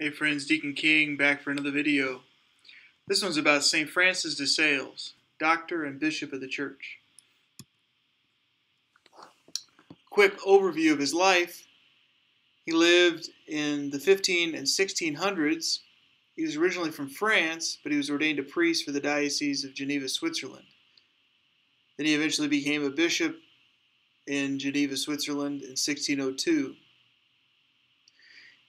Hey friends, Deacon King back for another video. This one's about St. Francis de Sales, doctor and bishop of the church. Quick overview of his life. He lived in the 15 and 1600s. He was originally from France, but he was ordained a priest for the Diocese of Geneva, Switzerland. Then he eventually became a bishop in Geneva, Switzerland in 1602.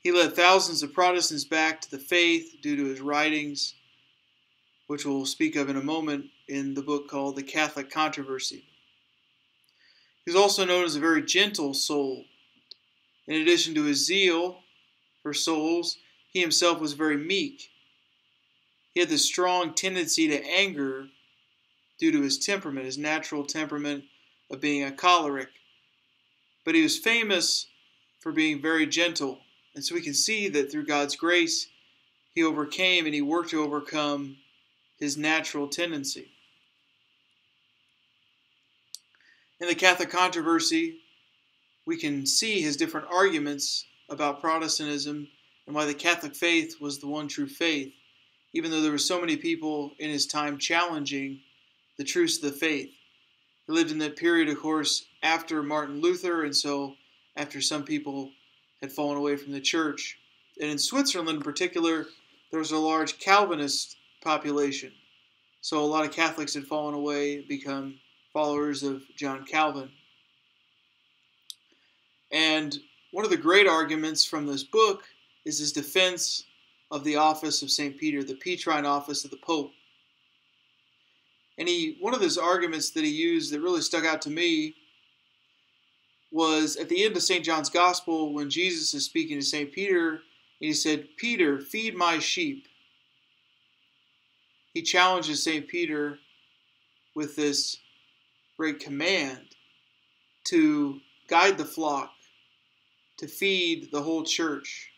He led thousands of Protestants back to the faith due to his writings, which we'll speak of in a moment in the book called The Catholic Controversy. He was also known as a very gentle soul. In addition to his zeal for souls, he himself was very meek. He had this strong tendency to anger due to his temperament, his natural temperament of being a choleric. But he was famous for being very gentle and so we can see that through God's grace, he overcame and he worked to overcome his natural tendency. In the Catholic controversy, we can see his different arguments about Protestantism and why the Catholic faith was the one true faith, even though there were so many people in his time challenging the truths of the faith. He lived in that period, of course, after Martin Luther, and so after some people had fallen away from the church. And in Switzerland, in particular, there was a large Calvinist population. So a lot of Catholics had fallen away, become followers of John Calvin. And one of the great arguments from this book is his defense of the office of St. Peter, the Petrine office of the Pope. And he, one of his arguments that he used that really stuck out to me was at the end of St. John's Gospel when Jesus is speaking to St. Peter, and he said, Peter, feed my sheep. He challenges St. Peter with this great command to guide the flock, to feed the whole church.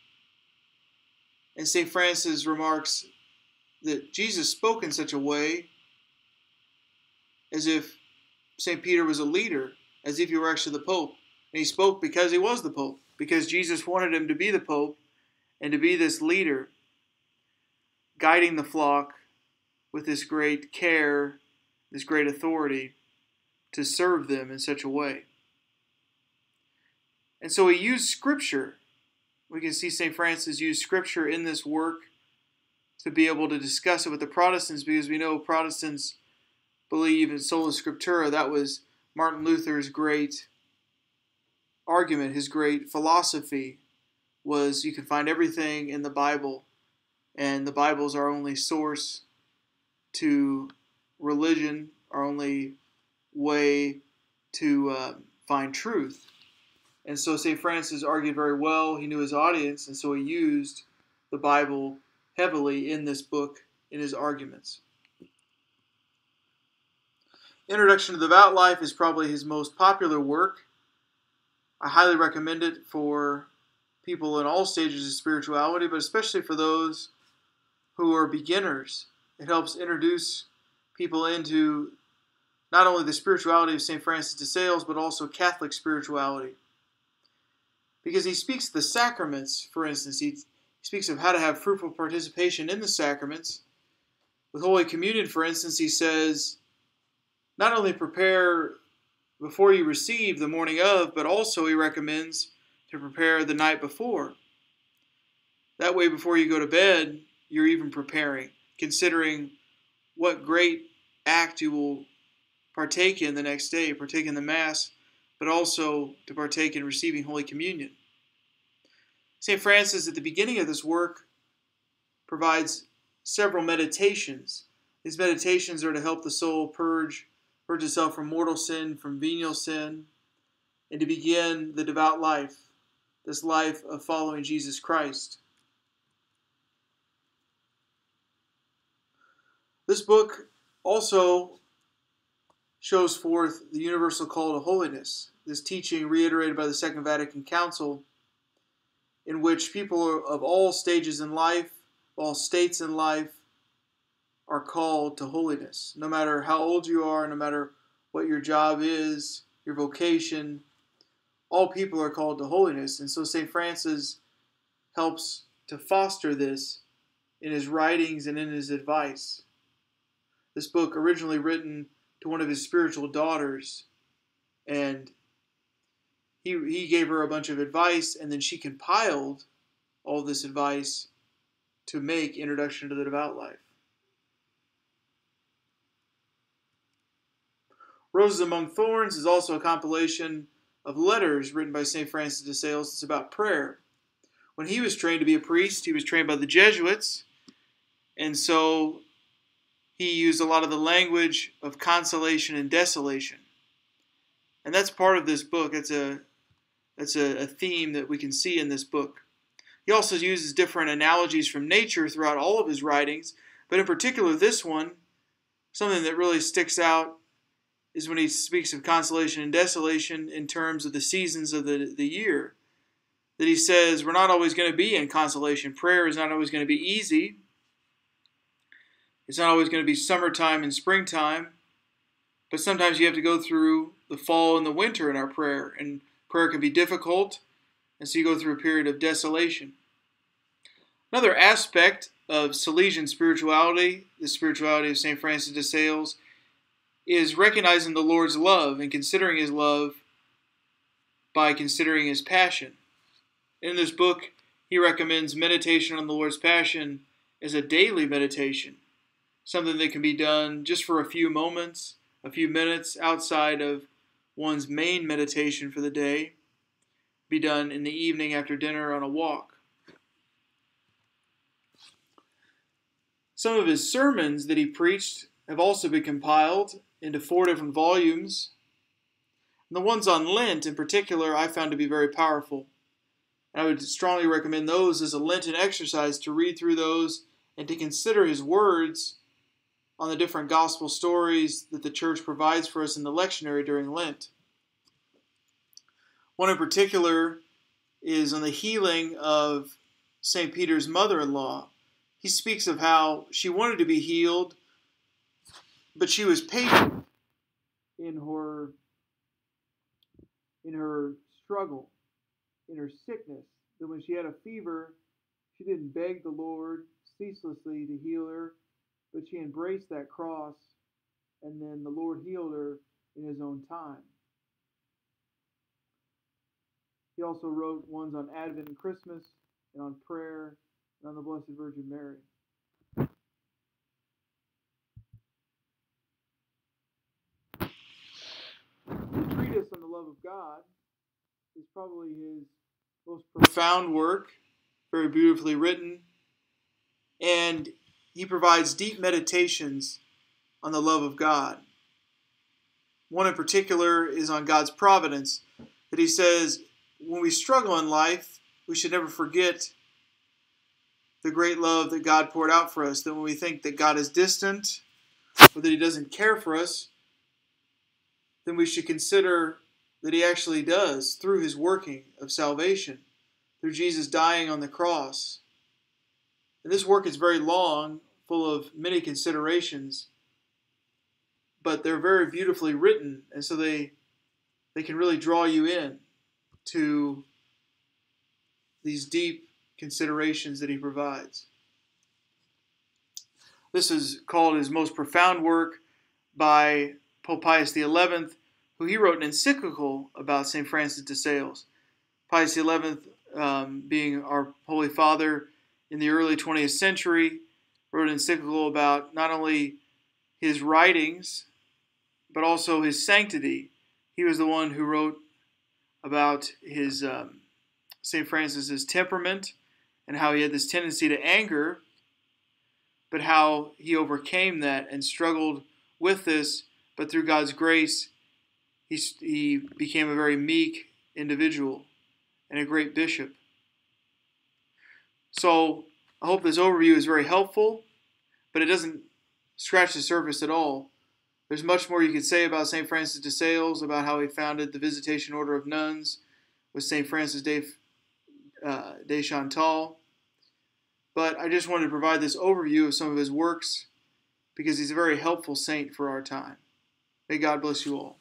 And St. Francis remarks that Jesus spoke in such a way as if St. Peter was a leader, as if he were actually the Pope. And he spoke because he was the Pope, because Jesus wanted him to be the Pope and to be this leader, guiding the flock with this great care, this great authority to serve them in such a way. And so he used Scripture. We can see St. Francis use Scripture in this work to be able to discuss it with the Protestants because we know Protestants believe in sola scriptura. That was Martin Luther's great argument, his great philosophy was you can find everything in the Bible, and the Bible is our only source to religion, our only way to uh, find truth. And so St. Francis argued very well. He knew his audience, and so he used the Bible heavily in this book in his arguments. Introduction to the Devout Life is probably his most popular work. I highly recommend it for people in all stages of spirituality, but especially for those who are beginners. It helps introduce people into not only the spirituality of St. Francis de Sales, but also Catholic spirituality. Because he speaks the sacraments, for instance, he speaks of how to have fruitful participation in the sacraments. With Holy Communion, for instance, he says, not only prepare before you receive the morning of, but also he recommends to prepare the night before. That way, before you go to bed, you're even preparing, considering what great act you will partake in the next day, partake in the Mass, but also to partake in receiving Holy Communion. St. Francis, at the beginning of this work, provides several meditations. These meditations are to help the soul purge purge itself from mortal sin, from venial sin, and to begin the devout life, this life of following Jesus Christ. This book also shows forth the universal call to holiness, this teaching reiterated by the Second Vatican Council, in which people of all stages in life, all states in life, are called to holiness. No matter how old you are, no matter what your job is, your vocation, all people are called to holiness. And so St. Francis helps to foster this in his writings and in his advice. This book, originally written to one of his spiritual daughters, and he, he gave her a bunch of advice, and then she compiled all this advice to make Introduction to the Devout Life. Roses Among Thorns is also a compilation of letters written by St. Francis de Sales. It's about prayer. When he was trained to be a priest, he was trained by the Jesuits, and so he used a lot of the language of consolation and desolation. And that's part of this book. It's a that's a, a theme that we can see in this book. He also uses different analogies from nature throughout all of his writings, but in particular this one, something that really sticks out is when he speaks of consolation and desolation in terms of the seasons of the, the year. That he says we're not always going to be in consolation. Prayer is not always going to be easy. It's not always going to be summertime and springtime. But sometimes you have to go through the fall and the winter in our prayer. And prayer can be difficult. And so you go through a period of desolation. Another aspect of Salesian spirituality, the spirituality of St. Francis de Sales, is recognizing the Lord's love and considering his love by considering his passion. In this book, he recommends meditation on the Lord's passion as a daily meditation, something that can be done just for a few moments, a few minutes outside of one's main meditation for the day, be done in the evening after dinner on a walk. Some of his sermons that he preached have also been compiled into four different volumes. And the ones on Lent, in particular, I found to be very powerful. And I would strongly recommend those as a Lenten exercise to read through those and to consider his words on the different gospel stories that the church provides for us in the lectionary during Lent. One in particular is on the healing of St. Peter's mother in law. He speaks of how she wanted to be healed, but she was patient in her in her struggle, in her sickness. That when she had a fever, she didn't beg the Lord ceaselessly to heal her, but she embraced that cross, and then the Lord healed her in His own time. He also wrote ones on Advent and Christmas, and on prayer, and on the Blessed Virgin Mary. Treatise on the Love God is probably his most profound work, very beautifully written, and he provides deep meditations on the love of God. One in particular is on God's providence, that he says, when we struggle in life, we should never forget the great love that God poured out for us. That when we think that God is distant or that he doesn't care for us, then we should consider that he actually does through his working of salvation, through Jesus dying on the cross. And this work is very long, full of many considerations, but they're very beautifully written, and so they they can really draw you in to these deep considerations that he provides. This is called his most profound work by Pope Pius XI, who he wrote an encyclical about St. Francis de Sales. Pius XI, um, being our Holy Father in the early 20th century, wrote an encyclical about not only his writings, but also his sanctity. He was the one who wrote about his um, St. Francis's temperament and how he had this tendency to anger, but how he overcame that and struggled with this but through God's grace, he, he became a very meek individual and a great bishop. So I hope this overview is very helpful, but it doesn't scratch the surface at all. There's much more you could say about St. Francis de Sales, about how he founded the Visitation Order of Nuns with St. Francis de, uh, de Chantal. But I just wanted to provide this overview of some of his works because he's a very helpful saint for our time. May God bless you all.